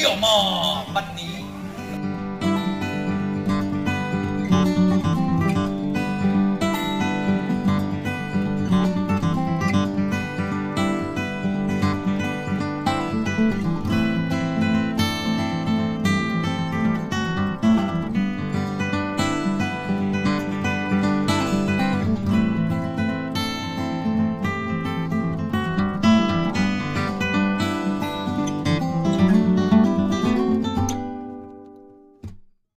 有吗班尼